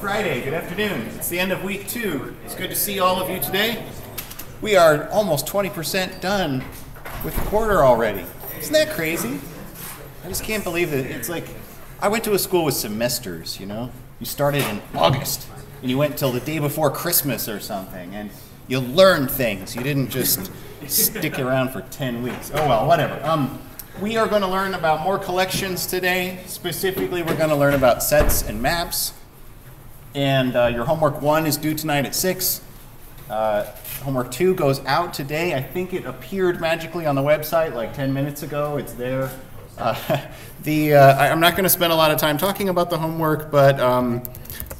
Friday. Good afternoon. It's the end of week two. It's good to see all of you today. We are almost 20% done with the quarter already. Isn't that crazy? I just can't believe it. It's like I went to a school with semesters, you know? You started in August and you went till the day before Christmas or something and you learned things. You didn't just stick around for 10 weeks. Oh well, whatever. Um, we are going to learn about more collections today. Specifically, we're going to learn about sets and maps. And uh, your homework one is due tonight at 6. Uh, homework two goes out today. I think it appeared magically on the website like 10 minutes ago. It's there. Uh, the, uh, I, am not going to spend a lot of time talking about the homework, but um,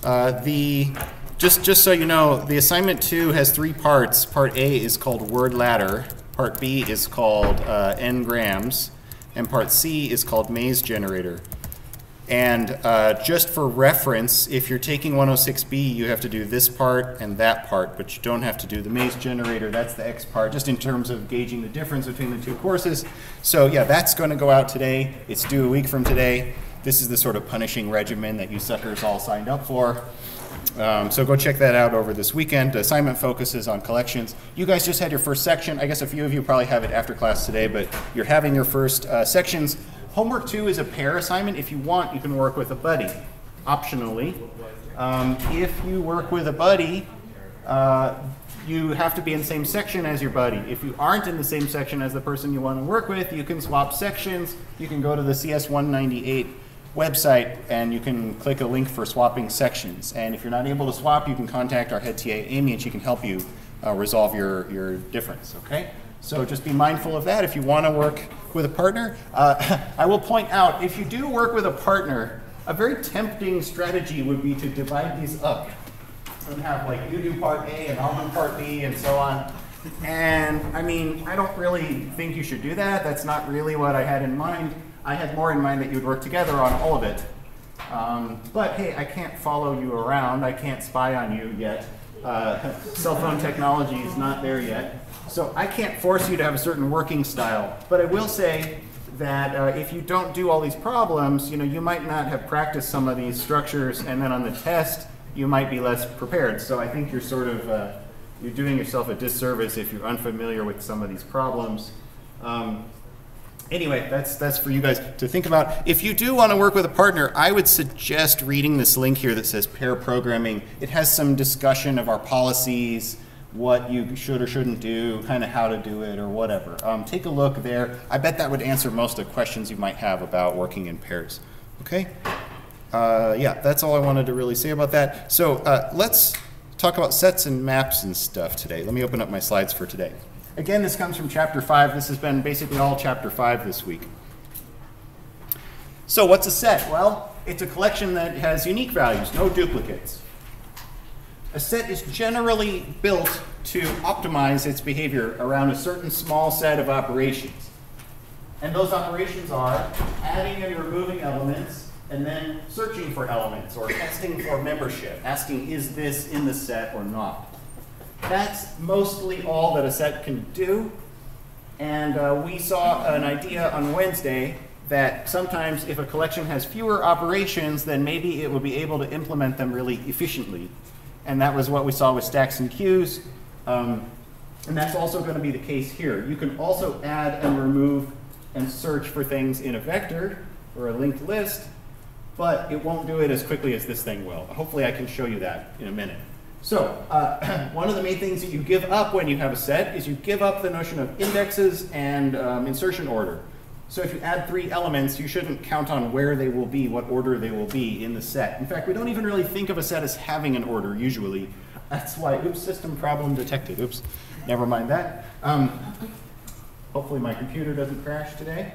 uh, the, just, just so you know, the assignment two has three parts. Part A is called word ladder. Part B is called uh, n-grams. And part C is called maze generator. And uh, just for reference, if you're taking 106B, you have to do this part and that part, but you don't have to do the maze generator. That's the X part, just in terms of gauging the difference between the two courses. So yeah, that's going to go out today. It's due a week from today. This is the sort of punishing regimen that you suckers all signed up for. Um, so go check that out over this weekend. Assignment focuses on collections. You guys just had your first section. I guess a few of you probably have it after class today, but you're having your first uh, sections. Homework two is a pair assignment. If you want, you can work with a buddy, optionally. Um, if you work with a buddy, uh, you have to be in the same section as your buddy. If you aren't in the same section as the person you want to work with, you can swap sections. You can go to the CS198 website and you can click a link for swapping sections. And if you're not able to swap, you can contact our head TA, Amy, and she can help you uh, resolve your, your difference, okay? So just be mindful of that if you want to work with a partner. Uh, I will point out, if you do work with a partner, a very tempting strategy would be to divide these up and have like you do part A and I'll do part B and so on. And I mean, I don't really think you should do that. That's not really what I had in mind. I had more in mind that you would work together on all of it. Um, but hey, I can't follow you around. I can't spy on you yet. Uh, cell phone technology is not there yet. So I can't force you to have a certain working style, but I will say that uh, if you don't do all these problems, you know, you might not have practiced some of these structures, and then on the test, you might be less prepared. So I think you're sort of, uh, you're doing yourself a disservice if you're unfamiliar with some of these problems. Um, anyway, that's, that's for you guys to think about. If you do want to work with a partner, I would suggest reading this link here that says pair programming. It has some discussion of our policies, what you should or shouldn't do, kind of how to do it or whatever. Um, take a look there. I bet that would answer most of the questions you might have about working in pairs. Okay? Uh, yeah, that's all I wanted to really say about that. So uh, let's talk about sets and maps and stuff today. Let me open up my slides for today. Again, this comes from chapter 5. This has been basically all chapter 5 this week. So what's a set? Well, it's a collection that has unique values, no duplicates. A set is generally built to optimize its behavior around a certain small set of operations. And those operations are adding and removing elements, and then searching for elements, or testing for membership, asking is this in the set or not. That's mostly all that a set can do. And uh, we saw an idea on Wednesday that sometimes if a collection has fewer operations, then maybe it will be able to implement them really efficiently and that was what we saw with stacks and queues. Um, and that's also going to be the case here. You can also add and remove and search for things in a vector or a linked list, but it won't do it as quickly as this thing will. Hopefully I can show you that in a minute. So uh, one of the main things that you give up when you have a set is you give up the notion of indexes and um, insertion order. So if you add three elements, you shouldn't count on where they will be, what order they will be in the set. In fact, we don't even really think of a set as having an order usually. That's why, oops, system problem detected. Oops, never mind that. Um, hopefully my computer doesn't crash today.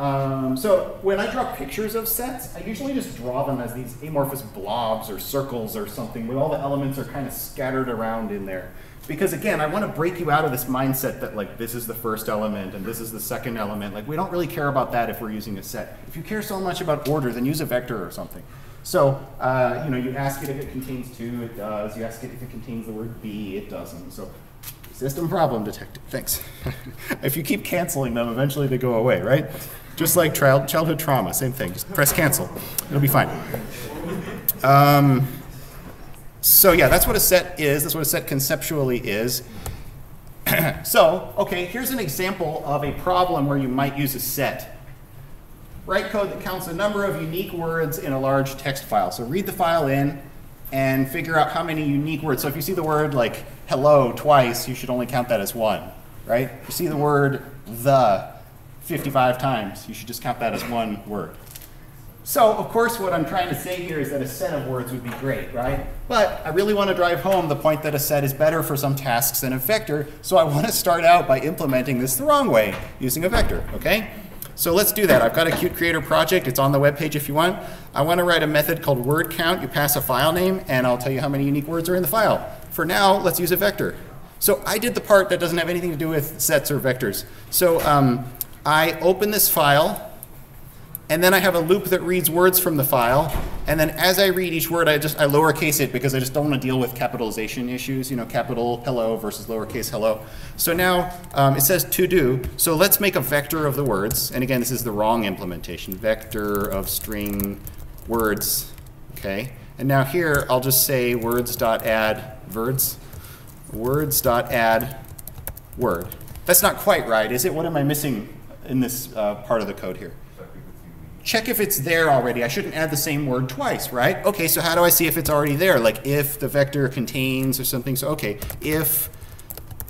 Um, so when I draw pictures of sets, I usually just draw them as these amorphous blobs or circles or something where all the elements are kind of scattered around in there. Because again, I want to break you out of this mindset that like this is the first element and this is the second element. Like we don't really care about that if we're using a set. If you care so much about order, then use a vector or something. So, uh, you know, you ask it if it contains two, it does. You ask it if it contains the word B, it doesn't. So, system problem detected. Thanks. if you keep canceling them, eventually they go away, right? Just like child, childhood trauma, same thing. Just press cancel. It'll be fine. Um, so yeah, that's what a set is. That's what a set conceptually is. so, okay, here's an example of a problem where you might use a set. Write code that counts the number of unique words in a large text file. So read the file in and figure out how many unique words. So if you see the word like hello twice, you should only count that as one, right? If you see the word the 55 times, you should just count that as one word. So, of course, what I'm trying to say here is that a set of words would be great, right? But I really want to drive home the point that a set is better for some tasks than a vector, so I want to start out by implementing this the wrong way, using a vector, okay? So let's do that. I've got a Qt Creator project. It's on the web page if you want. I want to write a method called word count. You pass a file name, and I'll tell you how many unique words are in the file. For now, let's use a vector. So I did the part that doesn't have anything to do with sets or vectors. So um, I open this file, and then I have a loop that reads words from the file. And then as I read each word, I just I lowercase it because I just don't want to deal with capitalization issues, you know, capital hello versus lowercase hello. So now um, it says to do. So let's make a vector of the words. And again, this is the wrong implementation. Vector of string words. Okay. And now here I'll just say words.add words. Words.add word. That's not quite right, is it? What am I missing in this uh, part of the code here? check if it's there already. I shouldn't add the same word twice, right? Okay, so how do I see if it's already there? Like if the vector contains or something. So okay, if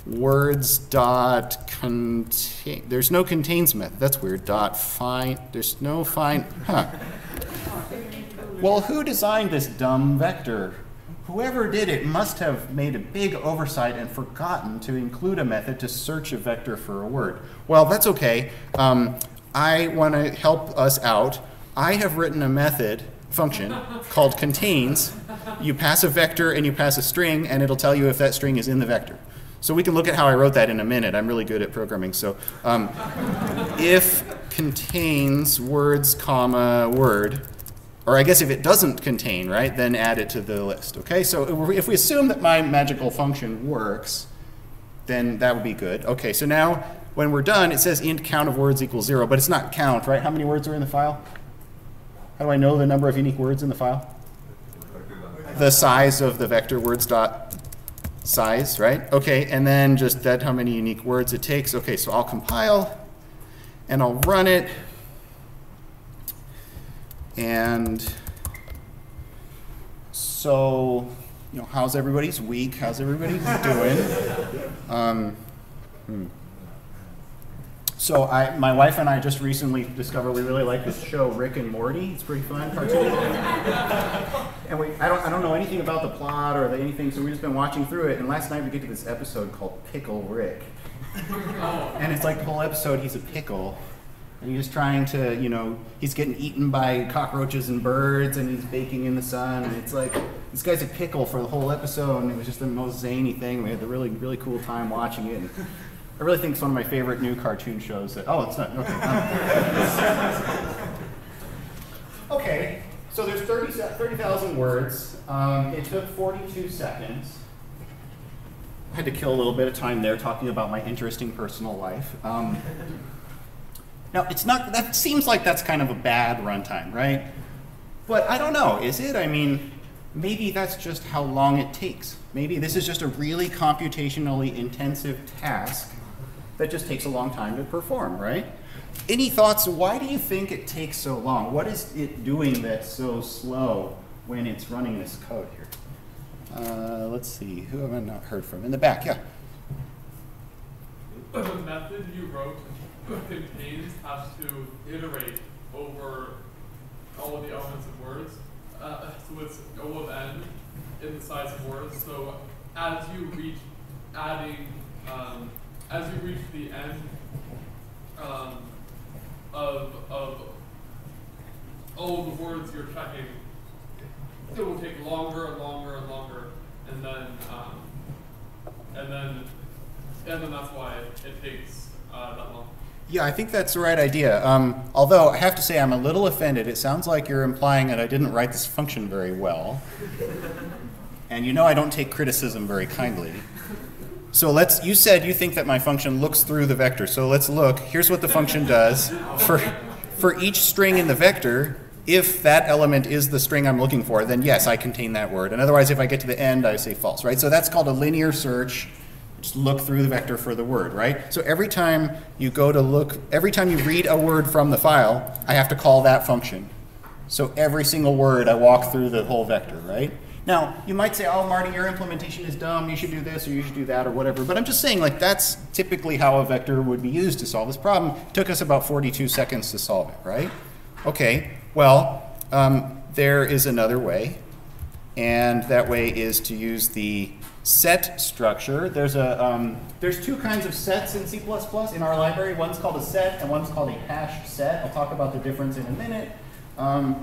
words dot contain, there's no contains method. That's weird. Dot find, there's no find, huh. Well, who designed this dumb vector? Whoever did it must have made a big oversight and forgotten to include a method to search a vector for a word. Well, that's okay. Um, I want to help us out. I have written a method function called contains. You pass a vector and you pass a string, and it'll tell you if that string is in the vector. So we can look at how I wrote that in a minute. I'm really good at programming. So um, if contains words, comma, word, or I guess if it doesn't contain, right, then add it to the list. Okay, so if we assume that my magical function works, then that would be good. Okay, so now when we're done, it says int count of words equals zero, but it's not count, right? How many words are in the file? How do I know the number of unique words in the file? The size of the vector words dot size, right? Okay, and then just that how many unique words it takes. Okay, so I'll compile and I'll run it. And so, you know, how's everybody's week? How's everybody doing? Um, hmm. So I, my wife and I just recently discovered we really like this show, Rick and Morty. It's pretty fun cartoon. and we, I don't, I don't know anything about the plot or anything, so we've just been watching through it. And last night we get to this episode called Pickle Rick. and it's like the whole episode he's a pickle. And he's trying to, you know, he's getting eaten by cockroaches and birds, and he's baking in the sun. And it's like this guy's a pickle for the whole episode, and it was just the most zany thing. We had a really, really cool time watching it. And I really think it's one of my favorite new cartoon shows that, oh, it's not, okay. okay, so there's 30,000 30, words. Um, it took 42 seconds. I had to kill a little bit of time there talking about my interesting personal life. Um, now, it's not, that seems like that's kind of a bad runtime, right? But I don't know, is it? I mean, maybe that's just how long it takes. Maybe this is just a really computationally intensive task that just takes a long time to perform, right? Any thoughts? Why do you think it takes so long? What is it doing that's so slow when it's running this code here? Uh, let's see, who have I not heard from? In the back, yeah. The method you wrote contains has to iterate over all of the elements of words. Uh, so it's O of n in the size of words. So as you reach adding um, as you reach the end um, of, of all the words you're checking, it will take longer and longer and longer, and then um, and then and then that's why it, it takes uh, that long. Yeah, I think that's the right idea. Um, although I have to say, I'm a little offended. It sounds like you're implying that I didn't write this function very well. and you know I don't take criticism very kindly. So let's, you said you think that my function looks through the vector. So let's look. Here's what the function does. For, for each string in the vector, if that element is the string I'm looking for, then yes, I contain that word. And otherwise, if I get to the end, I say false, right? So that's called a linear search. Just look through the vector for the word, right? So every time you go to look, every time you read a word from the file, I have to call that function. So every single word, I walk through the whole vector, right? Now, you might say, oh, Marty, your implementation is dumb. You should do this or you should do that or whatever. But I'm just saying, like, that's typically how a vector would be used to solve this problem. It took us about 42 seconds to solve it, right? Okay, well, um, there is another way. And that way is to use the set structure. There's, a, um, there's two kinds of sets in C++ in our library. One's called a set and one's called a hash set. I'll talk about the difference in a minute. Um,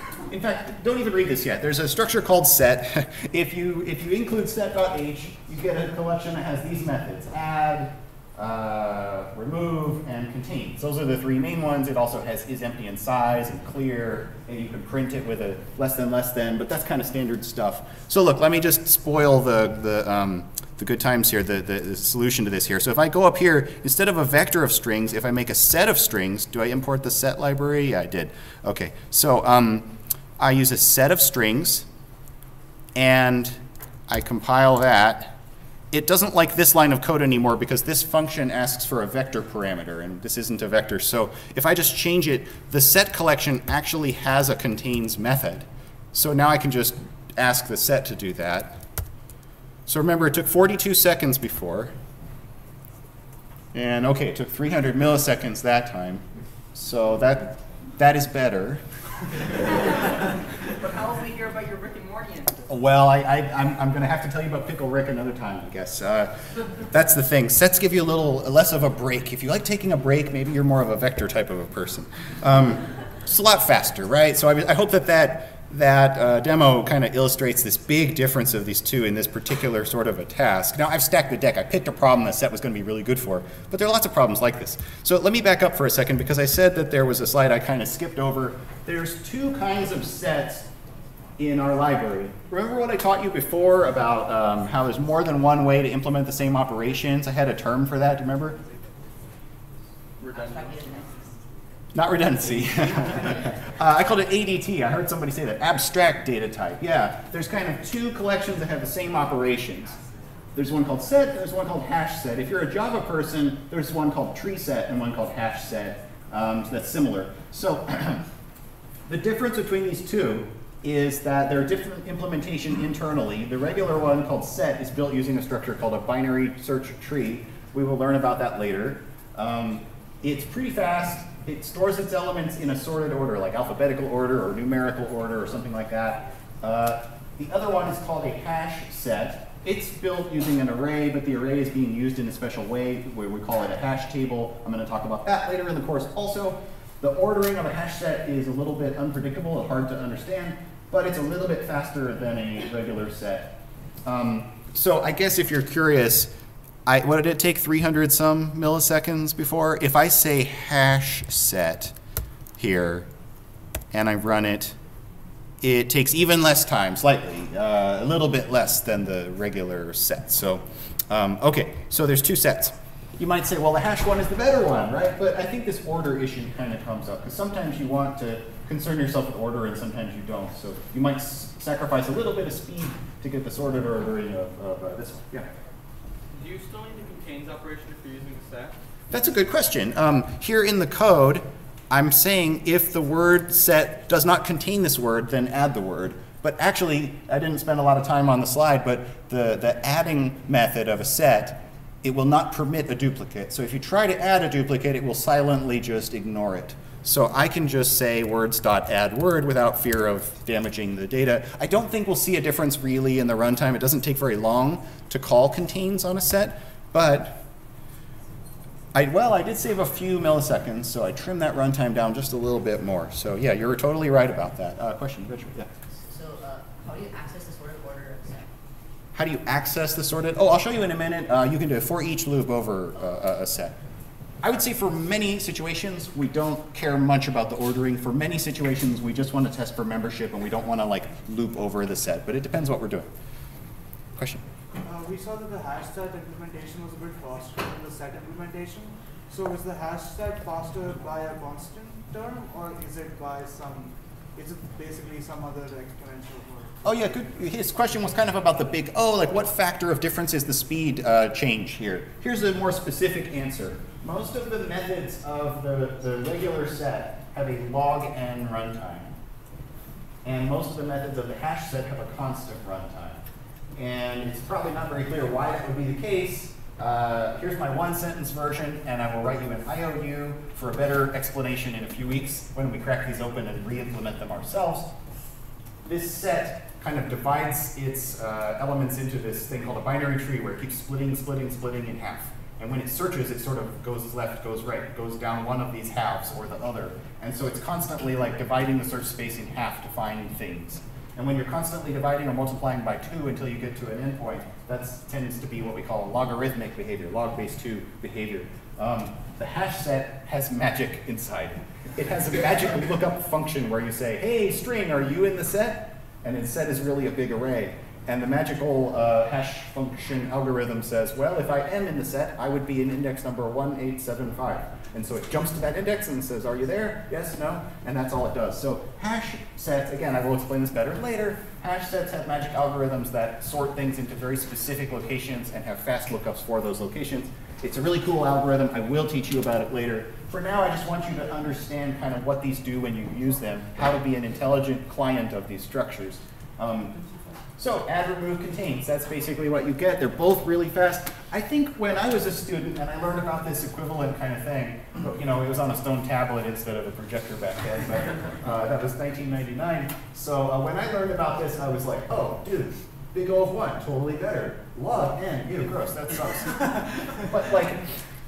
in fact, don't even read this yet. There's a structure called set. if you if you include set.h, you get a collection that has these methods: add, uh, remove, and contain. Those are the three main ones. It also has is empty in size and clear, and you can print it with a less than less than. But that's kind of standard stuff. So look, let me just spoil the the um, the good times here, the, the, the, solution to this here. So if I go up here, instead of a vector of strings, if I make a set of strings, do I import the set library? Yeah, I did. Okay, so um, I use a set of strings, and I compile that. It doesn't like this line of code anymore because this function asks for a vector parameter, and this isn't a vector. So if I just change it, the set collection actually has a contains method. So now I can just ask the set to do that. So remember, it took 42 seconds before. And okay, it took 300 milliseconds that time. So that, that is better. Well, I, I, I'm, I'm going to have to tell you about Pickle Rick another time, I guess. Uh, that's the thing. Sets give you a little less of a break. If you like taking a break, maybe you're more of a vector type of a person. Um, it's a lot faster, right? So I, I hope that that that uh, demo kind of illustrates this big difference of these two in this particular sort of a task. Now, I've stacked the deck. I picked a problem that set was going to be really good for, but there are lots of problems like this. So let me back up for a second because I said that there was a slide I kind of skipped over. There's two kinds of sets in our library. Remember what I taught you before about um, how there's more than one way to implement the same operations? I had a term for that, do you remember? Not redundancy. uh, I called it ADT. I heard somebody say that. Abstract data type. Yeah, there's kind of two collections that have the same operations. There's one called set, there's one called hash set. If you're a Java person, there's one called tree set and one called hash set um, that's similar. So the difference between these two is that there are different implementation internally. The regular one called set is built using a structure called a binary search tree. We will learn about that later. Um, it's pretty fast it stores its elements in a sorted order, like alphabetical order or numerical order or something like that. Uh, the other one is called a hash set. It's built using an array, but the array is being used in a special way where we call it a hash table. I'm going to talk about that later in the course also. The ordering of a hash set is a little bit unpredictable and hard to understand, but it's a little bit faster than a regular set. Um, so I guess if you're curious, I, what did it take 300 some milliseconds before? If I say hash set here and I run it, it takes even less time, slightly, uh, a little bit less than the regular set. So, um, okay, so there's two sets. You might say, well, the hash one is the better one, right? But I think this order issue kind of comes up because sometimes you want to concern yourself with order and sometimes you don't. So you might sacrifice a little bit of speed to get the sorted ordering of, of uh, this one. Yeah. Do you still need the contains operation if you're using the set? That's a good question. Um, here in the code, I'm saying if the word set does not contain this word, then add the word. But actually, I didn't spend a lot of time on the slide, but the, the adding method of a set, it will not permit a duplicate. So if you try to add a duplicate, it will silently just ignore it. So I can just say words.add word without fear of damaging the data. I don't think we'll see a difference really in the runtime. It doesn't take very long to call contains on a set, but I, well, I did save a few milliseconds, so I trimmed that runtime down just a little bit more. So yeah, you're totally right about that. Uh, question, Richard? Yeah. So uh, how do you access the sorted order of set? How do you access the sorted? Oh, I'll show you in a minute. Uh, you can do a for each loop over uh, a set. I would say for many situations, we don't care much about the ordering. For many situations, we just want to test for membership and we don't want to like loop over the set, but it depends what we're doing. Question? Uh, we saw that the hash set implementation was a bit faster than the set implementation. So is the hash set faster by a constant term or is it by some, is it basically some other exponential term? Oh yeah, good. His question was kind of about the big O, like what factor of difference is the speed uh, change here? Here's a more specific answer. Most of the methods of the, the regular set have a log n runtime. And most of the methods of the hash set have a constant runtime. And it's probably not very clear why that would be the case. Uh, here's my one sentence version, and I will write you an IOU for a better explanation in a few weeks when we crack these open and re-implement them ourselves. This set kind of divides its uh, elements into this thing called a binary tree where it keeps splitting, splitting, splitting in half. And when it searches, it sort of goes left, goes right, goes down one of these halves or the other. And so it's constantly like dividing the search space in half to find things. And when you're constantly dividing or multiplying by two until you get to an endpoint, that tends to be what we call logarithmic behavior, log base two behavior. Um, the hash set has magic inside. It has a magic lookup function where you say, hey, string, are you in the set? And its set is really a big array. And the magical uh, hash function algorithm says, well, if I am in the set, I would be in index number 1875. And so it jumps to that index and says, are you there? Yes, no? And that's all it does. So hash sets, again, I will explain this better later, hash sets have magic algorithms that sort things into very specific locations and have fast lookups for those locations. It's a really cool algorithm. I will teach you about it later. For now, I just want you to understand kind of what these do when you use them, how to be an intelligent client of these structures. Um, so add, remove, contains, that's basically what you get. They're both really fast. I think when I was a student and I learned about this equivalent kind of thing, you know, it was on a stone tablet instead of a projector back then, but uh, that was 1999. So uh, when I learned about this, I was like, oh, dude, big O of one, totally better. Log n, ew, gross, that sucks. but like,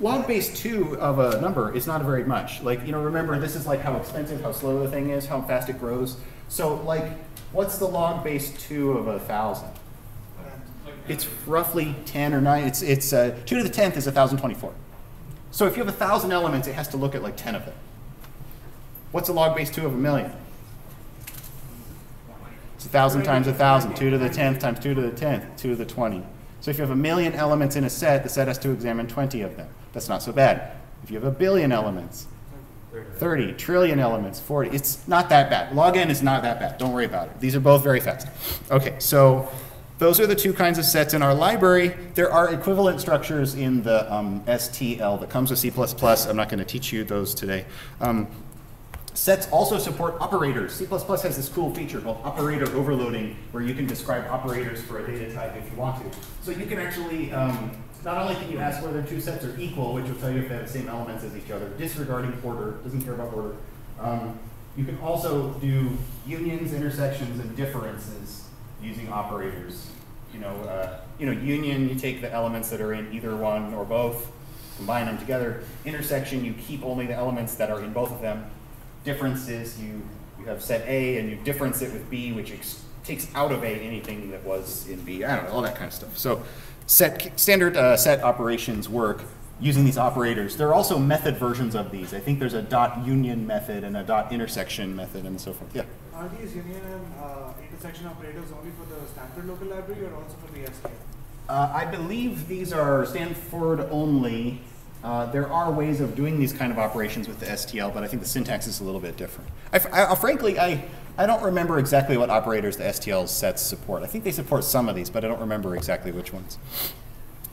log base two of a number is not very much. Like, you know, remember, this is like how expensive, how slow the thing is, how fast it grows. So like, What's the log base 2 of a 1,000? It's roughly 10 or 9. It's, it's uh, 2 to the 10th is 1,024. So if you have 1,000 elements, it has to look at like 10 of them. What's the log base 2 of a million? It's a 1,000 times a 1,000. 2 to the 10th times 2 to the 10th, 2 to the 20. So if you have a million elements in a set, the set has to examine 20 of them. That's not so bad. If you have a billion elements, 30 trillion elements, 40. It's not that bad. Log n is not that bad. Don't worry about it. These are both very fast. Okay, so those are the two kinds of sets in our library. There are equivalent structures in the um, STL that comes with C++. I'm not going to teach you those today. Um, sets also support operators. C++ has this cool feature called operator overloading where you can describe operators for a data type if you want to. So you can actually um, not only can you ask whether two sets are equal, which will tell you if they have the same elements as each other, disregarding order, doesn't care about order. Um, you can also do unions, intersections, and differences using operators. You know, uh, you know, union, you take the elements that are in either one or both, combine them together. Intersection, you keep only the elements that are in both of them. Differences, you, you have set A and you difference it with B, which takes out of A anything that was in B. I don't know, all that kind of stuff. So set, standard uh, set operations work using these operators. There are also method versions of these. I think there's a dot union method and a dot intersection method and so forth. Yeah. Are these union and uh, intersection operators only for the Stanford local library or also for the STL? Uh, I believe these are Stanford only. Uh, there are ways of doing these kind of operations with the STL, but I think the syntax is a little bit different. I, I, frankly, I, I don't remember exactly what operators the STL sets support. I think they support some of these, but I don't remember exactly which ones.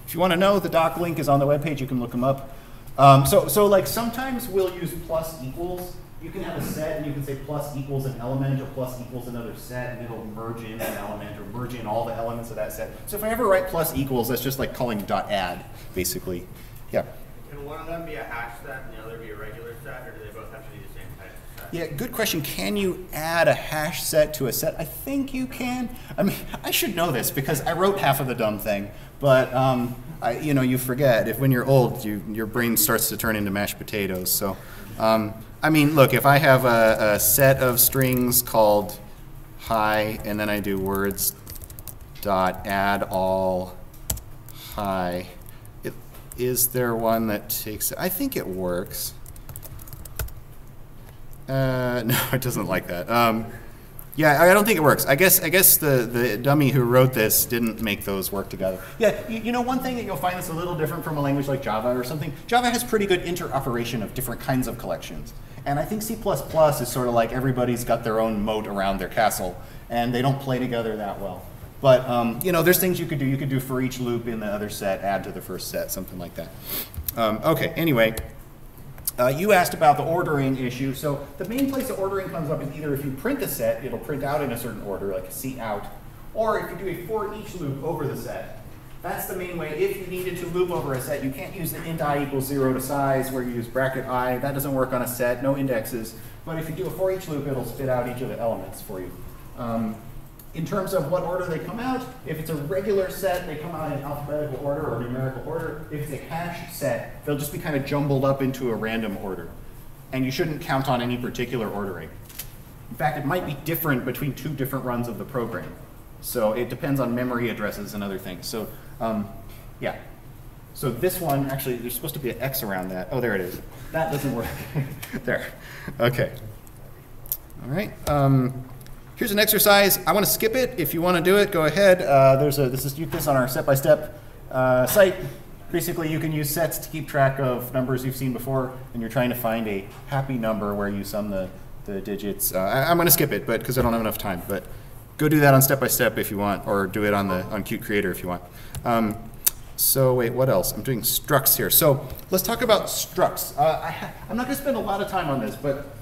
If you want to know, the doc link is on the webpage. You can look them up. Um, so, so like sometimes we'll use plus equals. You can have a set and you can say plus equals an element or plus equals another set and it'll merge in an element or merge in all the elements of that set. So if I ever write plus equals, that's just like calling dot add, basically. Yeah. Can one of them be a hash set and the other be a regular set, or do they both have to be the same type? Yeah, good question. Can you add a hash set to a set? I think you can. I mean, I should know this because I wrote half of the dumb thing, but um, I, you know, you forget. If when you're old, you, your brain starts to turn into mashed potatoes. So, um, I mean, look, if I have a, a set of strings called hi, and then I do words dot add all hi is there one that takes, it? I think it works. Uh, no, it doesn't like that. Um, yeah, I don't think it works. I guess I guess the, the dummy who wrote this didn't make those work together. Yeah, you, you know one thing that you'll find that's a little different from a language like Java or something. Java has pretty good interoperation of different kinds of collections, and I think C++ is sort of like everybody's got their own moat around their castle, and they don't play together that well. But um, you know, there's things you could do. You could do for each loop in the other set, add to the first set, something like that. Um, okay. Anyway. Uh, you asked about the ordering issue. So the main place the ordering comes up is either if you print the set, it'll print out in a certain order, like a cout, or if you do a for each loop over the set. That's the main way. If you needed to loop over a set, you can't use the int i equals zero to size where you use bracket i. That doesn't work on a set, no indexes. But if you do a for each loop, it'll spit out each of the elements for you. Um, in terms of what order they come out, if it's a regular set, they come out in alphabetical order or numerical order. If it's a hash set, they'll just be kind of jumbled up into a random order. And you shouldn't count on any particular ordering. In fact, it might be different between two different runs of the program. So it depends on memory addresses and other things. So um, yeah. So this one, actually, there's supposed to be an X around that. Oh, there it is. That doesn't work. there. Okay. All right. Um, Here's an exercise. I want to skip it. If you want to do it, go ahead. Uh, there's a, this is this on our step-by-step uh, site. Basically, you can use sets to keep track of numbers you've seen before, and you're trying to find a happy number where you sum the, the digits. Uh, I, am going to skip it, but because I don't have enough time. But go do that on step-by-step if you want, or do it on the on Qt Creator if you want. Um, so wait, what else? I'm doing structs here. So let's talk about structs. Uh, I I'm not going to spend a lot of time on this, but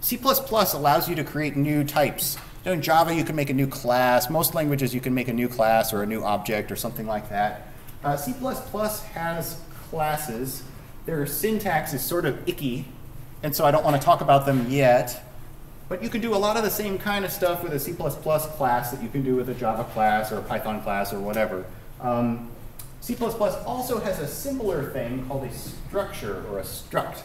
C++ allows you to create new types. You know, in Java, you can make a new class. Most languages, you can make a new class or a new object or something like that. Uh, C++ has classes. Their syntax is sort of icky, and so I don't want to talk about them yet. But you can do a lot of the same kind of stuff with a C++ class that you can do with a Java class or a Python class or whatever. Um, C++ also has a similar thing called a structure or a struct.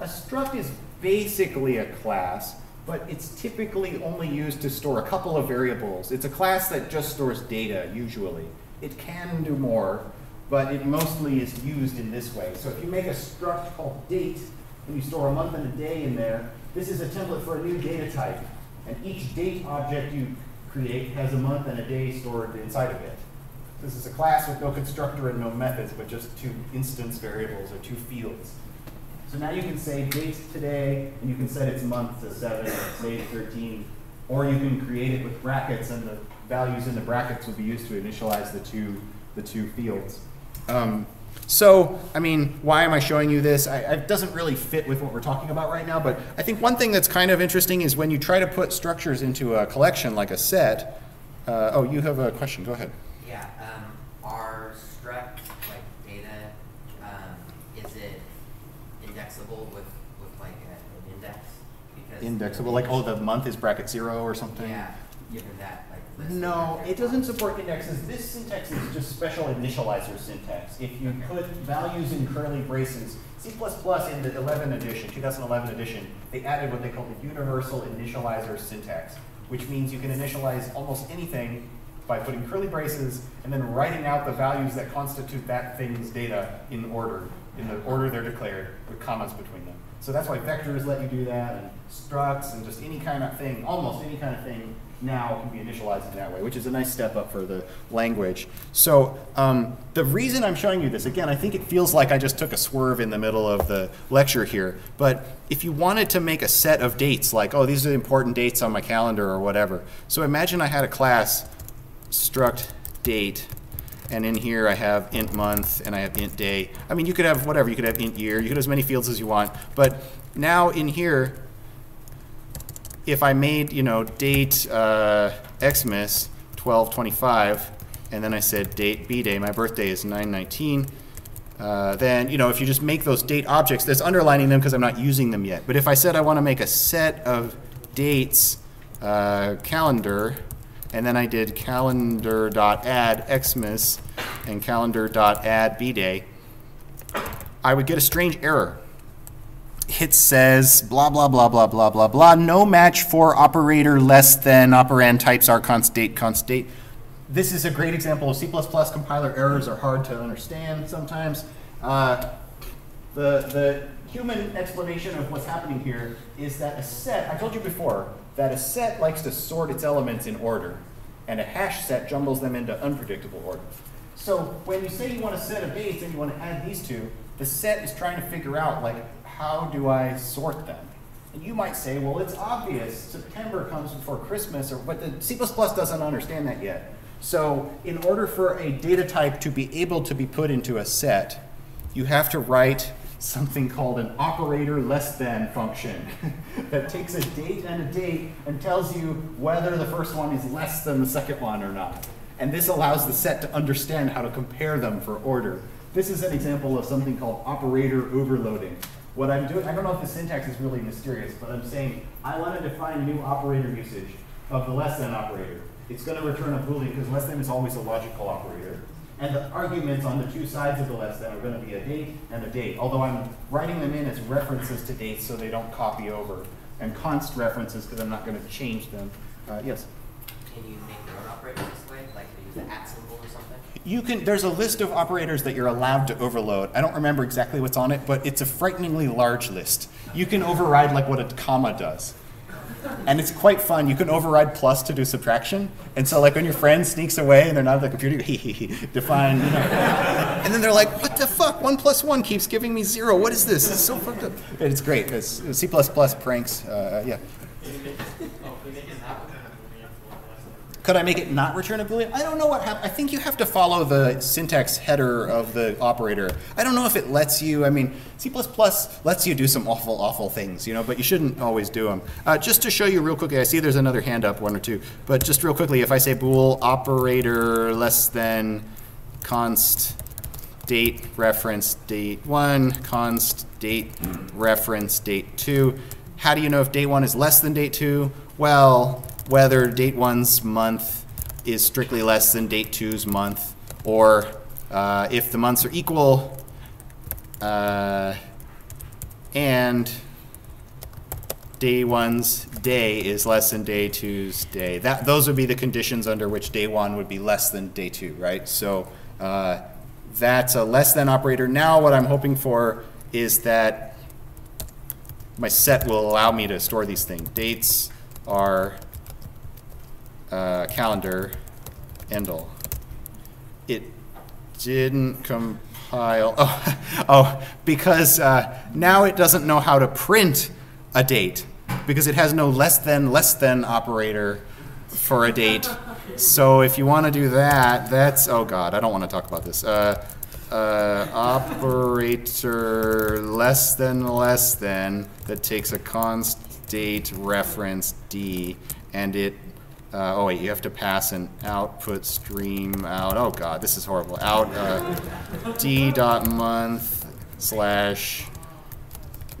A struct is basically a class, but it's typically only used to store a couple of variables. It's a class that just stores data, usually. It can do more, but it mostly is used in this way. So if you make a struct called date, and you store a month and a day in there, this is a template for a new data type. And each date object you create has a month and a day stored inside of it. This is a class with no constructor and no methods, but just two instance variables or two fields. So now you can say date today, and you can set its month to 7 or say to 13. Or you can create it with brackets, and the values in the brackets will be used to initialize the two, the two fields. Um, so, I mean, why am I showing you this? I, it doesn't really fit with what we're talking about right now, but I think one thing that's kind of interesting is when you try to put structures into a collection like a set. Uh, oh, you have a question. Go ahead. Yeah. Um, are struct like data? Um, is it indexable with with like a, an index? Because Indexable, like, oh, the month is bracket zero or something? Yeah. Given that like No, it doesn't support indexes. This syntax is just special initializer syntax. If you put values in curly braces, C++ in the 11 edition, 2011 edition, they added what they call the universal initializer syntax, which means you can initialize almost anything by putting curly braces and then writing out the values that constitute that thing's data in order, in the order they're declared, with commas between them. So that's why vectors let you do that, and structs, and just any kind of thing, almost any kind of thing now can be initialized in that way, which is a nice step up for the language. So um, the reason I'm showing you this, again, I think it feels like I just took a swerve in the middle of the lecture here, but if you wanted to make a set of dates, like, oh, these are the important dates on my calendar or whatever. So imagine I had a class struct date, and in here I have int month and I have int day. I mean, you could have whatever, you could have int year, you could have as many fields as you want, but now in here, if I made, you know, date uh, Xmas 1225, and then I said date B day, my birthday is 919, uh, then, you know, if you just make those date objects, that's underlining them because I'm not using them yet. But if I said I want to make a set of dates uh, calendar, and then I did calendar.add Xmas and calendar.add B day, I would get a strange error. It says blah blah blah blah blah blah blah. No match for operator less than operand types are const date const date. This is a great example of C++ compiler errors are hard to understand sometimes. Uh, the, the human explanation of what's happening here is that a set, I told you before, that a set likes to sort its elements in order, and a hash set jumbles them into unpredictable order. So when you say you want a set of dates and you want to add these two, the set is trying to figure out, like, how do I sort them? And you might say, well, it's obvious. September comes before Christmas, or, but the C++ doesn't understand that yet. So in order for a data type to be able to be put into a set, you have to write something called an operator less than function that takes a date and a date and tells you whether the first one is less than the second one or not. And this allows the set to understand how to compare them for order. This is an example of something called operator overloading. What I'm doing, I don't know if the syntax is really mysterious, but I'm saying I want to define new operator usage of the less than operator. It's going to return a boolean because less than is always a logical operator. And the arguments on the two sides of the list that are going to be a date and a date, although I'm writing them in as references to dates so they don't copy over, and const references because I'm not going to change them. Uh, yes? Can you make your own operators this way, like use the at symbol or something? You can, there's a list of operators that you're allowed to overload. I don't remember exactly what's on it, but it's a frighteningly large list. You can override like what a comma does. And it's quite fun. You can override plus to do subtraction. And so like when your friend sneaks away and they're not at the computer, hee hee hee, define, you know. And then they're like, what the fuck? One plus one keeps giving me zero. What is this? It's so fucked up. It's great. It's C++ pranks, uh, yeah. Could I make it not return a Boolean? I don't know what happened. I think you have to follow the syntax header of the operator. I don't know if it lets you, I mean, C++ lets you do some awful, awful things, you know, but you shouldn't always do them. Uh, just to show you real quickly, I see there's another hand up, one or two, but just real quickly, if I say bool operator less than const date reference date one, const date reference date two, how do you know if date one is less than date two? Well, whether date one's month is strictly less than date two's month, or uh, if the months are equal, uh, and day one's day is less than day two's day. That those would be the conditions under which day one would be less than day two, right? So uh, that's a less than operator. Now what I'm hoping for is that my set will allow me to store these things. Dates are uh, calendar endl. It didn't compile. Oh, oh because uh, now it doesn't know how to print a date because it has no less than less than operator for a date. So if you want to do that, that's oh god, I don't want to talk about this. Uh, uh, operator less than less than that takes a const date reference d and it uh, oh wait, you have to pass an output stream out. Oh god, this is horrible. Out uh, d dot month slash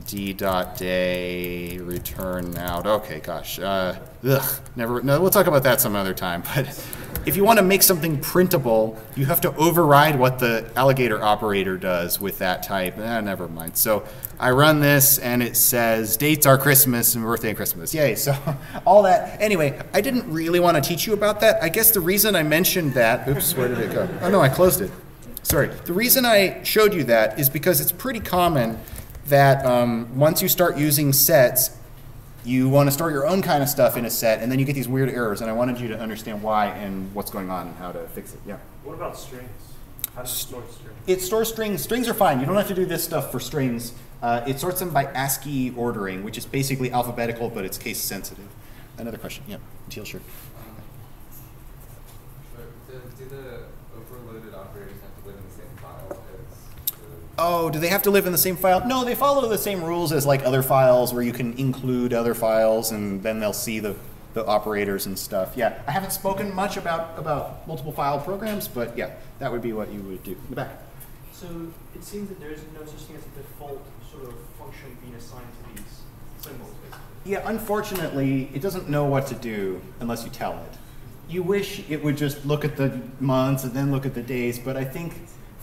d dot day return out. Okay, gosh. Uh, ugh, never. No, we'll talk about that some other time. But if you want to make something printable, you have to override what the alligator operator does with that type. Eh, never mind. So I run this and it says dates are Christmas and birthday and Christmas. Yay. So all that. Anyway, I didn't really want to teach you about that. I guess the reason I mentioned that, oops, where did it go? Oh no, I closed it. Sorry. The reason I showed you that is because it's pretty common that um, once you start using sets, you want to store your own kind of stuff in a set, and then you get these weird errors, and I wanted you to understand why and what's going on and how to fix it. Yeah. What about strings? How does it store strings? It stores strings. Strings are fine. You don't have to do this stuff for strings. Uh, it sorts them by ASCII ordering, which is basically alphabetical, but it's case sensitive. Another question. Yeah, Teal, sure. So, do, do the Oh, do they have to live in the same file? No, they follow the same rules as like other files where you can include other files and then they'll see the, the operators and stuff. Yeah, I haven't spoken much about, about multiple file programs, but yeah, that would be what you would do. In the back. So it seems that there is no such thing as a default sort of function being assigned to these symbols, basically. Yeah, unfortunately, it doesn't know what to do unless you tell it. You wish it would just look at the months and then look at the days, but I think,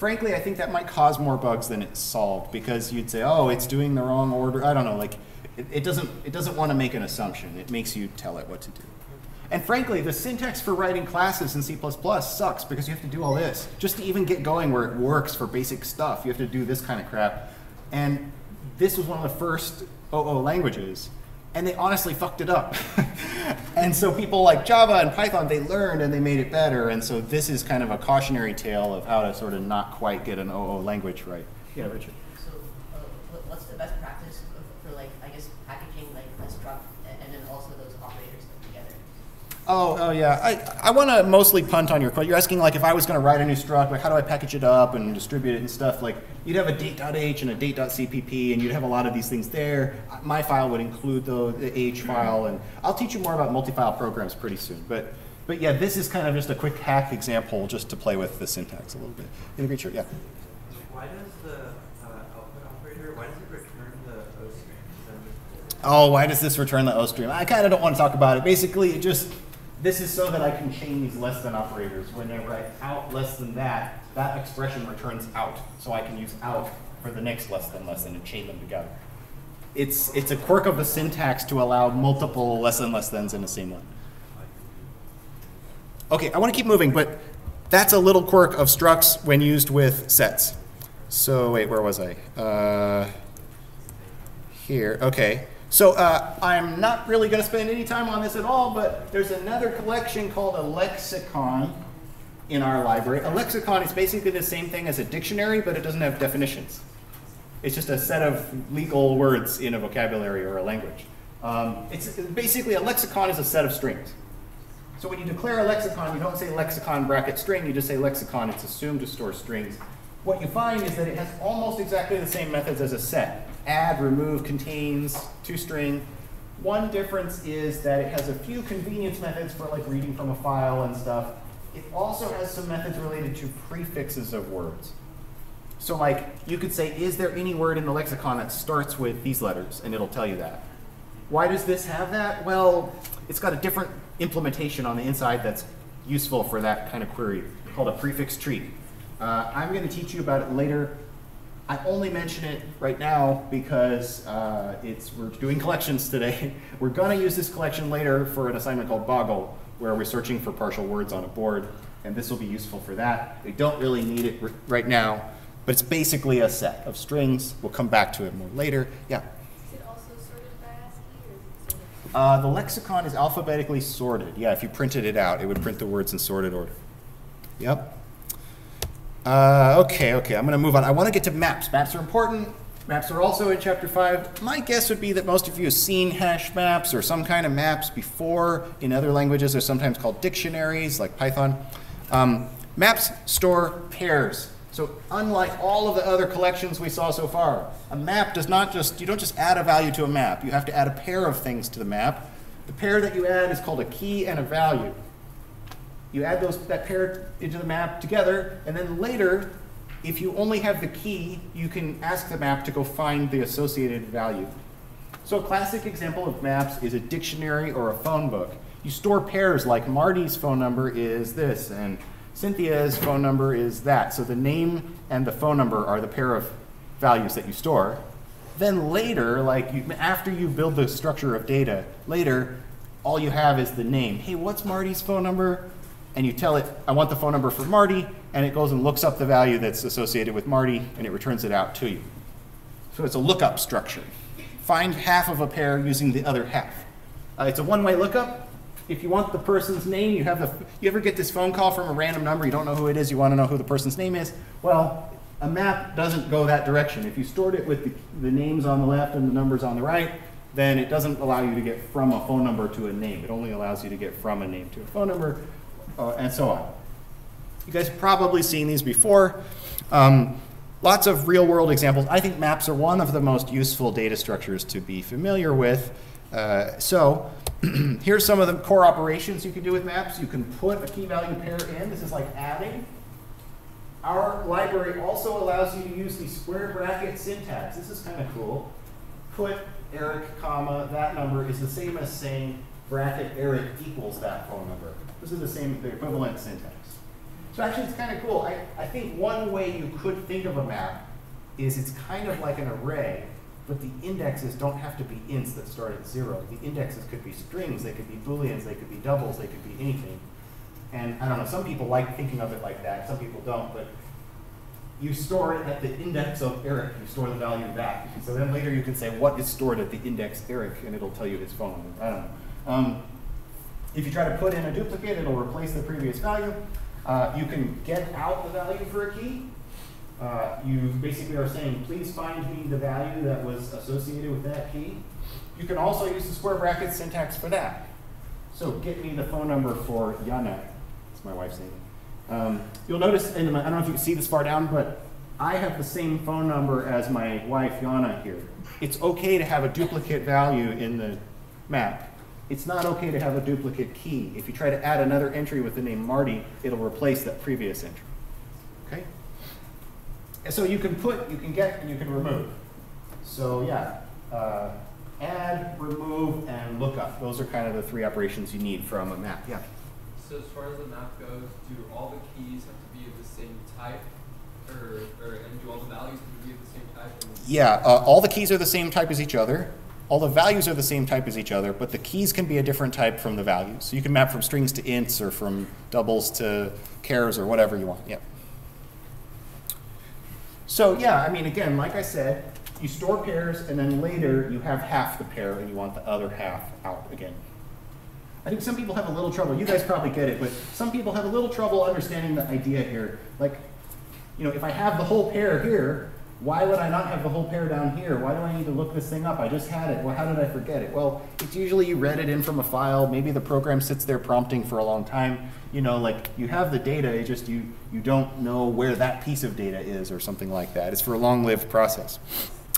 frankly, I think that might cause more bugs than it solved because you'd say, oh, it's doing the wrong order. I don't know, like, it, it doesn't, it doesn't want to make an assumption. It makes you tell it what to do. And frankly, the syntax for writing classes in C++ sucks because you have to do all this. Just to even get going where it works for basic stuff, you have to do this kind of crap. And this was one of the first OO languages, and they honestly fucked it up. and so people like Java and Python, they learned and they made it better. And so this is kind of a cautionary tale of how to sort of not quite get an OO language right. Yeah, Richard. Oh, oh yeah. I, I want to mostly punt on your question. You're asking like if I was going to write a new struct, like how do I package it up and distribute it and stuff. Like you'd have a date.h and a date.cpp, and you'd have a lot of these things there. My file would include the, the h file, and I'll teach you more about multi-file programs pretty soon. But but yeah, this is kind of just a quick hack example just to play with the syntax a little bit. In a great shirt, yeah. Why does the uh, output operator, why does it return the ostream? instead of just the- Oh, why does this return the O stream? I kind of don't want to talk about it. Basically, it just, this is so that I can chain these less than operators. Whenever I out less than that, that expression returns out. So I can use out for the next less than less than and chain them together. It's, it's a quirk of the syntax to allow multiple less than less thans in a same line. Okay, I want to keep moving, but that's a little quirk of structs when used with sets. So wait, where was I? Uh, here. Okay. So uh, I'm not really going to spend any time on this at all, but there's another collection called a lexicon in our library. A lexicon is basically the same thing as a dictionary, but it doesn't have definitions. It's just a set of legal words in a vocabulary or a language. Um, it's basically a lexicon is a set of strings. So when you declare a lexicon, you don't say lexicon bracket string, you just say lexicon. It's assumed to store strings. What you find is that it has almost exactly the same methods as a set. Add, remove, contains, toString. One difference is that it has a few convenience methods for like reading from a file and stuff. It also has some methods related to prefixes of words. So like you could say, is there any word in the lexicon that starts with these letters? And it'll tell you that. Why does this have that? Well, it's got a different implementation on the inside that's useful for that kind of query called a prefix tree. Uh, I'm going to teach you about it later. I only mention it right now because uh, it's we're doing collections today. We're going to use this collection later for an assignment called Boggle, where we're searching for partial words on a board, and this will be useful for that. We don't really need it right now, but it's basically a set of strings. We'll come back to it more later. Yeah. Is it also sorted by ASCII or is it sorted? Uh, the lexicon is alphabetically sorted. Yeah, if you printed it out, it would print the words in sorted order. Yep. Uh, okay, okay, I'm going to move on. I want to get to maps. Maps are important. Maps are also in chapter 5. My guess would be that most of you have seen hash maps or some kind of maps before. In other languages, they're sometimes called dictionaries, like Python. Um, maps store pairs. So unlike all of the other collections we saw so far, a map does not just, you don't just add a value to a map. You have to add a pair of things to the map. The pair that you add is called a key and a value. You add those, that pair into the map together, and then later, if you only have the key, you can ask the map to go find the associated value. So a classic example of maps is a dictionary or a phone book. You store pairs like Marty's phone number is this, and Cynthia's phone number is that. So the name and the phone number are the pair of values that you store. Then later, like you, after you build the structure of data, later, all you have is the name. Hey, what's Marty's phone number? And you tell it, I want the phone number for Marty, and it goes and looks up the value that's associated with Marty, and it returns it out to you. So it's a lookup structure. Find half of a pair using the other half. Uh, it's a one-way lookup. If you want the person's name, you have the. You ever get this phone call from a random number? You don't know who it is. You want to know who the person's name is. Well, a map doesn't go that direction. If you stored it with the, the names on the left and the numbers on the right, then it doesn't allow you to get from a phone number to a name. It only allows you to get from a name to a phone number, uh, and so on. You guys have probably seen these before. Um, lots of real world examples. I think maps are one of the most useful data structures to be familiar with. Uh, so here's some of the core operations you can do with maps. You can put a key value pair in. This is like adding. Our library also allows you to use the square bracket syntax. This is kind of cool. Put Eric, comma, that number is the same as saying bracket Eric equals that phone number. This is the same, the equivalent syntax. So actually it's kind of cool. I, I think one way you could think of a map is it's kind of like an array, but the indexes don't have to be ints that start at zero. The indexes could be strings, they could be booleans, they could be doubles, they could be anything. And I don't know, some people like thinking of it like that, some people don't, but you store it at the index of Eric, you store the value back. So then later you can say, what is stored at the index Eric, and it'll tell you his phone. I don't know. Um, if you try to put in a duplicate, it'll replace the previous value. Uh, you can get out the value for a key. Uh, you basically are saying, please find me the value that was associated with that key. You can also use the square bracket syntax for that. So get me the phone number for Yana. That's my wife's name. Um, you'll notice, in the, I don't know if you can see this far down, but I have the same phone number as my wife Yana here. It's okay to have a duplicate value in the map. It's not okay to have a duplicate key. If you try to add another entry with the name Marty, it'll replace that previous entry. Okay? And so you can put, you can get, and you can remove. So yeah, uh, add, remove, and lookup. Those are kind of the three operations you need from a map. Yeah. So as far as the map goes, do all the keys have to be of the same type, or, or and do all the values have to be of the same type? Yeah, uh, all the keys are the same type as each other. All the values are the same type as each other, but the keys can be a different type from the values. So you can map from strings to ints or from doubles to chars or whatever you want. Yeah. So yeah, I mean, again, like I said, you store pairs and then later you have half the pair and you want the other half out again. I think some people have a little trouble. You guys probably get it, but some people have a little trouble understanding the idea here. Like, you know, if I have the whole pair here, why would I not have the whole pair down here? Why do I need to look this thing up? I just had it. Well, how did I forget it? Well, it's usually you read it in from a file. Maybe the program sits there prompting for a long time. You know, like you have the data, it just you you don't know where that piece of data is or something like that. It's for a long-lived process.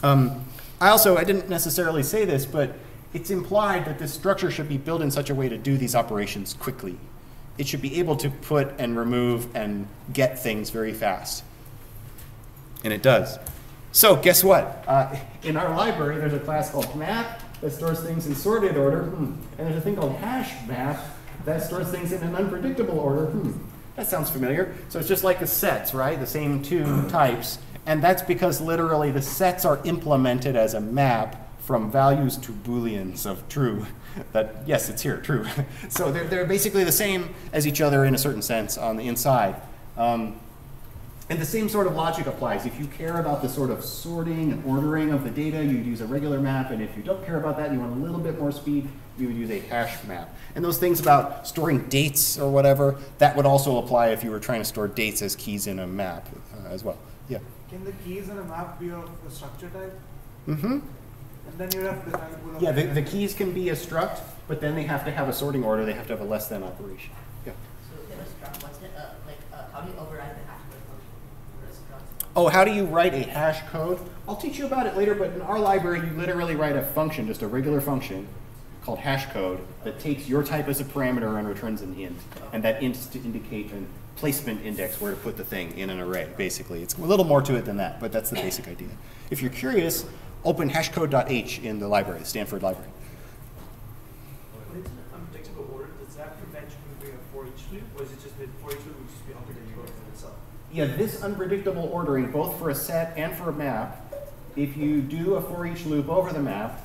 Um, I also I didn't necessarily say this, but it's implied that this structure should be built in such a way to do these operations quickly. It should be able to put and remove and get things very fast. And it does. So guess what? Uh, in our library, there's a class called map that stores things in sorted order, hmm. and there's a thing called hash map that stores things in an unpredictable order. Hmm. That sounds familiar. So it's just like the sets, right? The same two types. And that's because literally the sets are implemented as a map from values to booleans of true. That yes, it's here, true. so they're, they're basically the same as each other in a certain sense on the inside. Um, and the same sort of logic applies. If you care about the sort of sorting and ordering of the data, you'd use a regular map. And if you don't care about that, you want a little bit more speed, you would use a hash map. And those things about storing dates or whatever, that would also apply if you were trying to store dates as keys in a map uh, as well. Yeah. Can the keys in a map be of a structure type? Mm-hmm. And then you have definable Yeah, the, the keys can be a struct, but then they have to have a sorting order. They have to have a less than operation. Yeah. So in a struct, what's it, uh, like, uh, how do you override the hash code function for a struct? Oh, how do you write a hash code? I'll teach you about it later, but in our library, you literally write a function, just a regular function, called hash code, that takes your type as a parameter and returns an int. And that int is to indicate a placement index where to put the thing in an array, basically. It's a little more to it than that, but that's the basic idea. If you're curious, open hashcode.h in the library, the Stanford Library. When it's in an unpredictable order, does that prevent you from doing a for each loop, or is it just that for each loop would just be unpredictable in itself? Yeah, this unpredictable ordering, both for a set and for a map, if you do a for each loop over the map,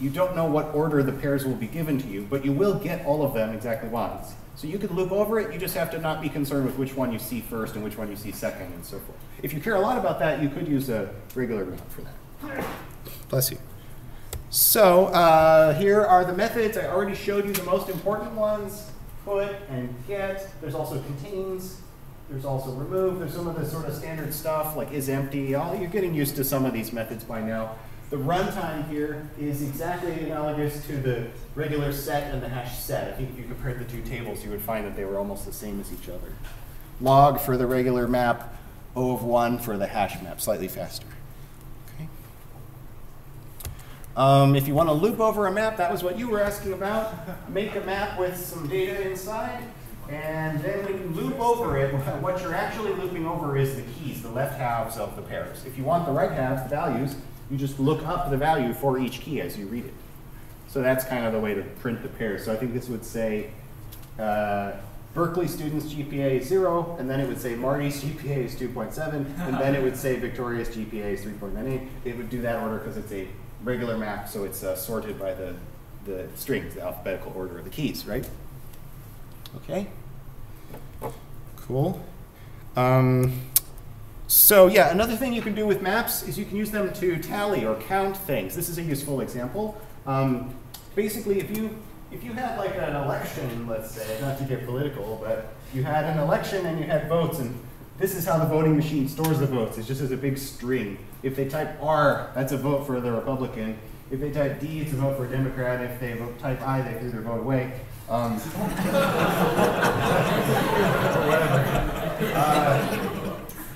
you don't know what order the pairs will be given to you, but you will get all of them exactly once. So you could loop over it, you just have to not be concerned with which one you see first and which one you see second and so forth. If you care a lot about that, you could use a regular map for that. Bless you. So uh, here are the methods. I already showed you the most important ones, put and get. There's also contains. There's also remove. There's some of the sort of standard stuff like is empty. All, you're getting used to some of these methods by now. The runtime here is exactly analogous to the regular set and the hash set. I think if you compared the two tables, you would find that they were almost the same as each other. Log for the regular map, O of 1 for the hash map, slightly faster. Okay. Um, if you want to loop over a map, that was what you were asking about. Make a map with some data inside, and then when you loop over it, what you're actually looping over is the keys, the left halves of the pairs. If you want the right halves, the values, you just look up the value for each key as you read it. So that's kind of the way to print the pairs. So I think this would say uh, Berkeley student's GPA is zero, and then it would say Marty's GPA is 2.7, and then it would say Victoria's GPA is 3.98. It would do that order because it's a regular map, so it's uh, sorted by the, the strings, the alphabetical order of the keys, right? Okay. Cool. Um, so yeah, another thing you can do with maps is you can use them to tally or count things. This is a useful example. Um, basically, if you if you had like an election, let's say, not to get political, but you had an election and you had votes, and this is how the voting machine stores the votes. It's just as a big string. If they type R, that's a vote for the Republican. If they type D, it's a vote for a Democrat. If they vote type I, they threw their vote away. Um, uh,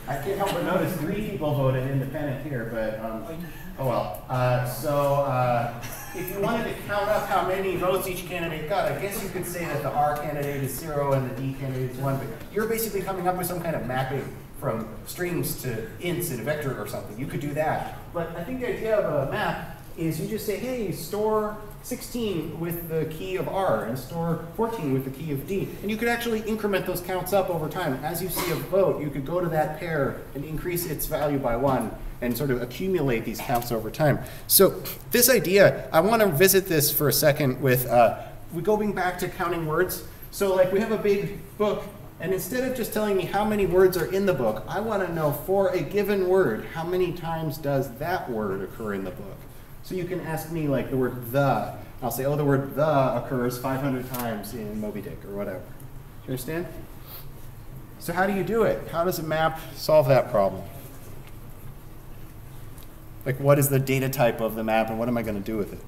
I can't help but notice three people voted independent here, but um, oh well. Uh, so uh, if you wanted to count up how many votes each candidate got, I guess you could say that the R candidate is zero and the D candidate is one, but you're basically coming up with some kind of mapping from strings to ints in a vector or something. You could do that. But I think the idea of a map is you just say, hey, store 16 with the key of R and store 14 with the key of D. And you could actually increment those counts up over time. As you see a vote, you could go to that pair and increase its value by one and sort of accumulate these counts over time. So this idea, I want to visit this for a second with, uh, we going back to counting words. So like we have a big book and instead of just telling me how many words are in the book, I want to know for a given word, how many times does that word occur in the book? So you can ask me like the word the. I'll say, oh, the word the occurs 500 times in Moby Dick or whatever. Do you understand? So how do you do it? How does a map solve that problem? Like what is the data type of the map and what am I going to do with it?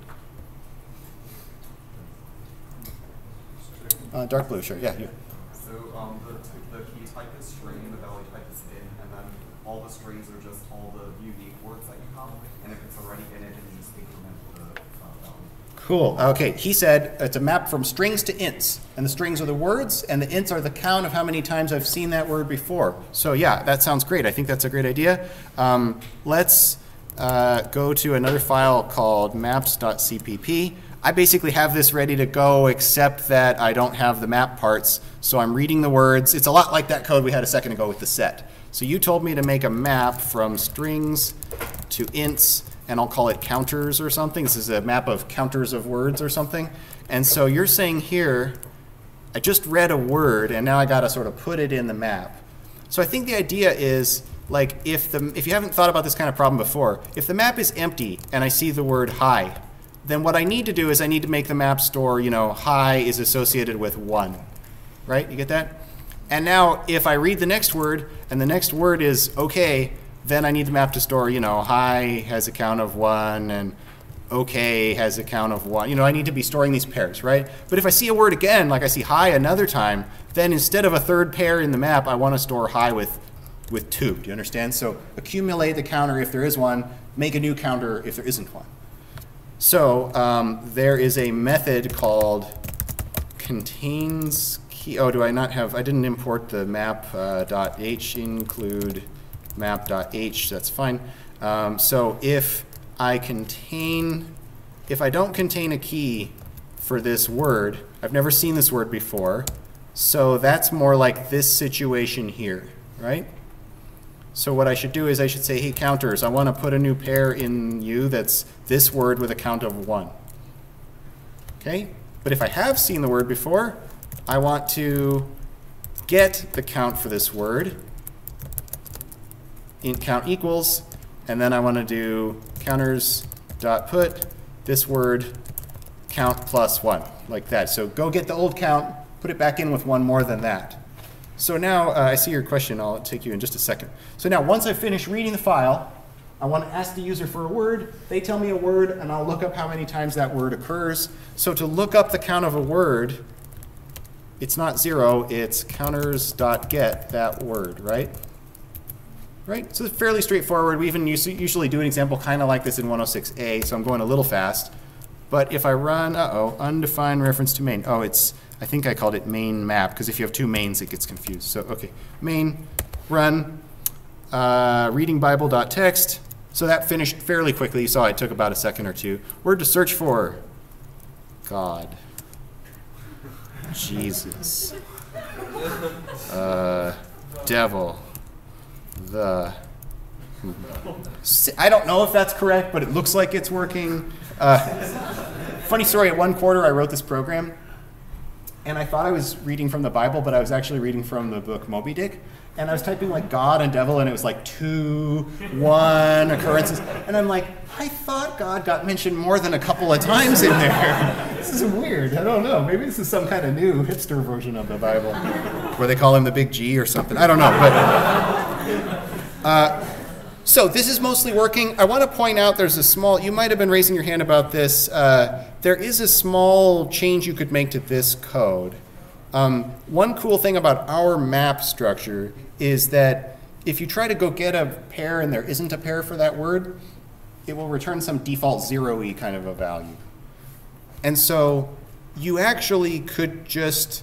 Uh, dark blue, sure. Yeah, you. So um, the, the key type is string, the value type is in, and then all the strings are just all the unique words that you have. And if it's already in it, then you just increment the uh, value. Cool. Okay. He said it's a map from strings to ints, and the strings are the words, and the ints are the count of how many times I've seen that word before. So yeah, that sounds great. I think that's a great idea. Um, let's uh, go to another file called maps.cpp. I basically have this ready to go, except that I don't have the map parts. So I'm reading the words. It's a lot like that code we had a second ago with the set. So you told me to make a map from strings to ints, and I'll call it counters or something. This is a map of counters of words or something. And so you're saying here, I just read a word, and now I got to sort of put it in the map. So I think the idea is like if the if you haven't thought about this kind of problem before, if the map is empty and I see the word hi, then what I need to do is I need to make the map store, you know, hi is associated with one, right? You get that? And now if I read the next word and the next word is okay, then I need the map to store, you know, hi has a count of one and okay has a count of one. You know, I need to be storing these pairs, right? But if I see a word again, like I see hi another time, then instead of a third pair in the map, I want to store hi with, with two. Do you understand? So accumulate the counter if there is one, make a new counter if there isn't one. So um, there is a method called contains key. Oh, do I not have? I didn't import the map uh, include map dot h. That's fine. Um, so if I contain, if I don't contain a key for this word, I've never seen this word before. So that's more like this situation here, right? So what I should do is I should say, hey, counters, I want to put a new pair in you that's this word with a count of 1. Okay? But if I have seen the word before, I want to get the count for this word, in count equals, and then I want to do counters dot put this word count plus 1, like that. So go get the old count, put it back in with one more than that. So now, uh, I see your question, I'll take you in just a second. So now, once I finish reading the file, I want to ask the user for a word, they tell me a word, and I'll look up how many times that word occurs. So to look up the count of a word, it's not zero, it's counters.get that word, right? Right? So it's fairly straightforward. We even usually do an example kind of like this in 106A, so I'm going a little fast. But if I run, uh-oh, undefined reference to main. Oh, it's I think I called it main map because if you have two mains, it gets confused. So, okay, main, run, uh, reading Bible.txt. So that finished fairly quickly. You saw it took about a second or two. Word to search for God. Jesus. uh, devil, the. I don't know if that's correct, but it looks like it's working. Uh, funny story, at one quarter I wrote this program, and I thought I was reading from the Bible, but I was actually reading from the book Moby Dick. And I was typing like God and devil, and it was like two, one occurrences. And I'm like, I thought God got mentioned more than a couple of times in there. this is weird. I don't know. Maybe this is some kind of new hipster version of the Bible where they call him the big G or something. I don't know. But. Uh, so this is mostly working. I want to point out there's a small, you might have been raising your hand about this. Uh, there is a small change you could make to this code. Um, one cool thing about our map structure is that if you try to go get a pair and there isn't a pair for that word, it will return some default zero-y kind of a value. And so you actually could just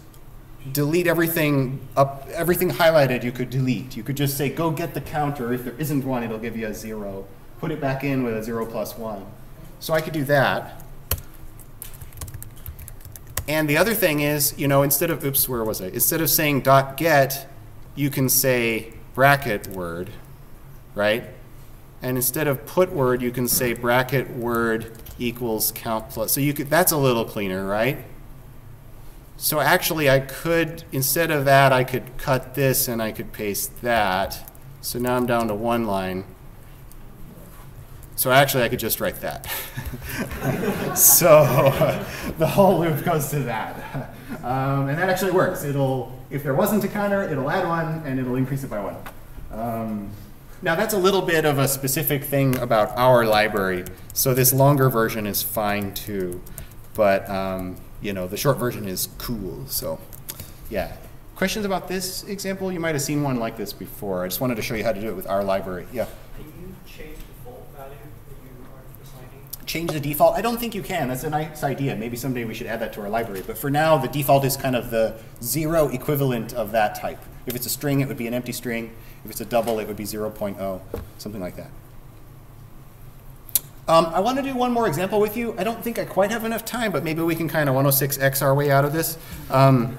delete everything up, everything highlighted you could delete. You could just say, go get the counter. If there isn't one, it'll give you a zero. Put it back in with a zero plus one. So I could do that. And the other thing is, you know, instead of, oops, where was I? Instead of saying dot get, you can say bracket word, right? And instead of put word, you can say bracket word equals count plus. So you could, that's a little cleaner, right? So actually I could, instead of that, I could cut this and I could paste that. So now I'm down to one line. So actually I could just write that. so the whole loop goes to that. Um, and that actually works. It'll, if there wasn't a counter, it'll add one and it'll increase it by one. Um, now that's a little bit of a specific thing about our library. So this longer version is fine too. But um, you know, the short version is cool. So, yeah. Questions about this example? You might have seen one like this before. I just wanted to show you how to do it with our library. Yeah. Can you change the default value that you are assigning? Change the default? I don't think you can. That's a nice idea. Maybe someday we should add that to our library. But for now, the default is kind of the zero equivalent of that type. If it's a string, it would be an empty string. If it's a double, it would be 0.0, something like that. Um, I want to do one more example with you. I don't think I quite have enough time, but maybe we can kind of 106x our way out of this. Um,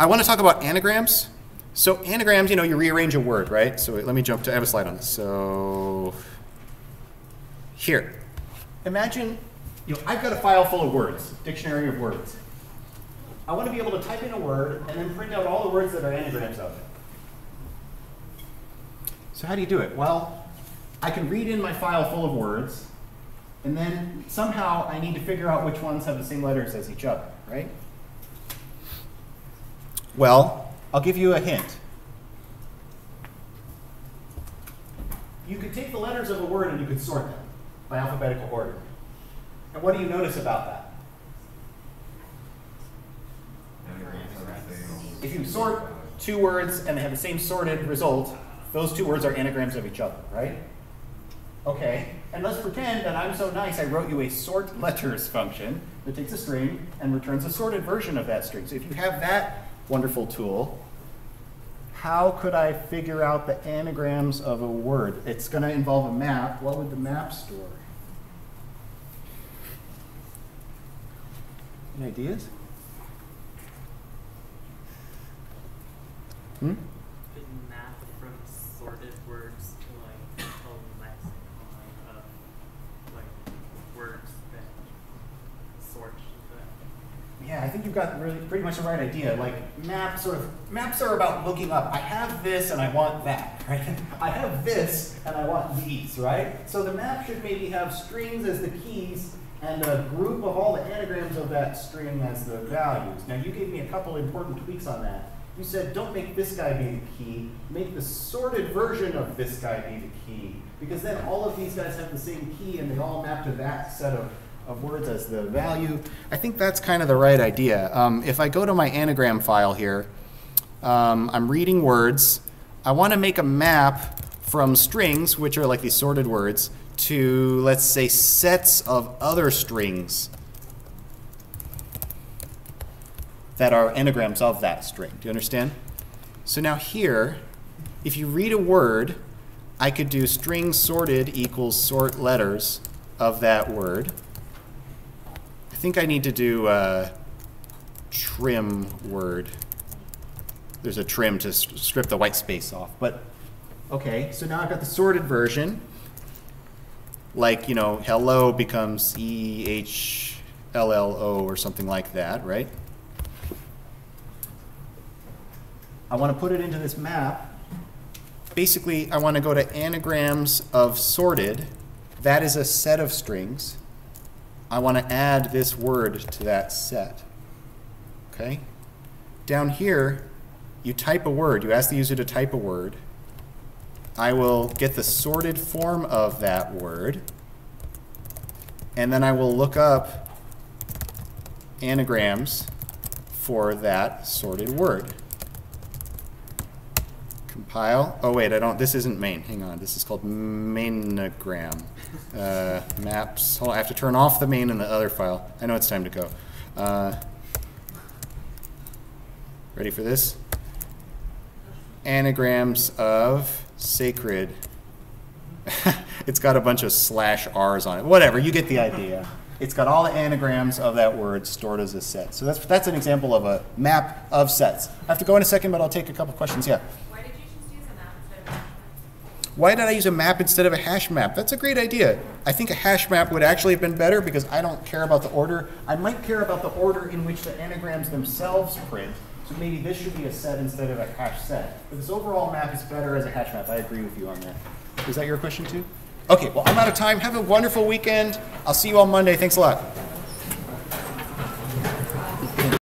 I want to talk about anagrams. So anagrams, you know, you rearrange a word, right? So let me jump to, I have a slide on this. So here, imagine, you know, I've got a file full of words, dictionary of words. I want to be able to type in a word and then print out all the words that are anagrams of it. So how do you do it? Well, I can read in my file full of words, and then somehow I need to figure out which ones have the same letters as each other, right? Well, I'll give you a hint. You could take the letters of a word and you could sort them by alphabetical order. And what do you notice about that? If you sort two words and they have the same sorted result, those two words are anagrams of each other, right? Okay, and let's pretend that I'm so nice I wrote you a sort letters function that takes a string and returns a sorted version of that string. So if you have that wonderful tool, how could I figure out the anagrams of a word? It's going to involve a map. What would the map store? Any ideas? Hmm? map from sorted words to like a lexicon of like words that sort the Yeah, I think you've got really pretty much the right idea. Like maps sort of maps are about looking up. I have this and I want that, right? I have this and I want these, right? So the map should maybe have strings as the keys and a group of all the anagrams of that string as the values. Now you gave me a couple important tweaks on that. You said don't make this guy be the key, make the sorted version of this guy be the key. Because then all of these guys have the same key and they all map to that set of of words as the value. I think that's kind of the right idea. Um, if I go to my anagram file here, um, I'm reading words. I want to make a map from strings, which are like these sorted words, to, let's say, sets of other strings that are anagrams of that string. Do you understand? So now here, if you read a word, I could do string sorted equals sort letters of that word think I need to do uh, trim word. There's a trim to strip the white space off. But, okay, so now I've got the sorted version. Like, you know, hello becomes E H L L O or something like that, right? I want to put it into this map. Basically, I want to go to anagrams of sorted. That is a set of strings. I want to add this word to that set. Okay? Down here, you type a word. You ask the user to type a word. I will get the sorted form of that word. And then I will look up anagrams for that sorted word. Compile. Oh wait, I don't. This isn't main. Hang on. This is called mainogram. Uh, maps. Hold on, I have to turn off the main in the other file. I know it's time to go. Uh, ready for this? Anagrams of sacred. it's got a bunch of slash r's on it. Whatever. You get the idea. It's got all the anagrams of that word stored as a set. So that's that's an example of a map of sets. I have to go in a second, but I'll take a couple questions. Yeah. Why did I use a map instead of a hash map? That's a great idea. I think a hash map would actually have been better because I don't care about the order. I might care about the order in which the anagrams themselves print. So maybe this should be a set instead of a hash set. But this overall map is better as a hash map. I agree with you on that. Is that your question too? Okay, well, I'm out of time. Have a wonderful weekend. I'll see you on Monday. Thanks a lot.